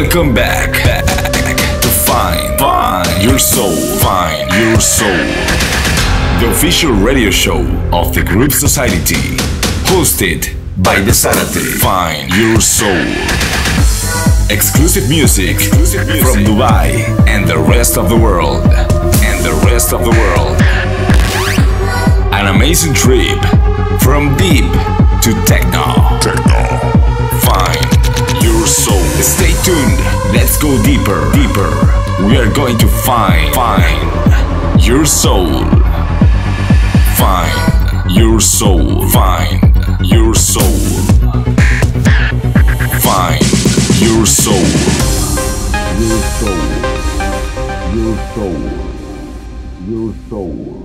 Welcome back, back to Find, Find Your Soul, Find Your Soul, the official radio show of the Groove Society, hosted by Dezarate. Find Your Soul. Exclusive music, Exclusive music from Dubai and the rest of the world, and the rest of the world. An amazing trip from deep to techno. Techno. Your soul. Stay tuned. Let's go deeper, deeper. We are going to find, find your soul. Find your soul. Find your soul. Find your soul. Your soul. Your soul. Your soul. Your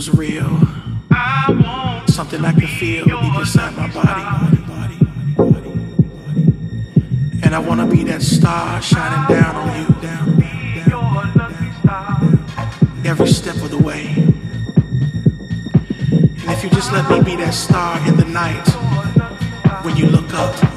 was real. Something I could feel deep inside my body. And I wanna be that star shining down on you. Every step of the way. And if you just let me be that star in the night when you look up.